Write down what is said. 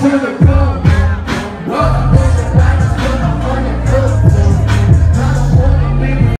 to the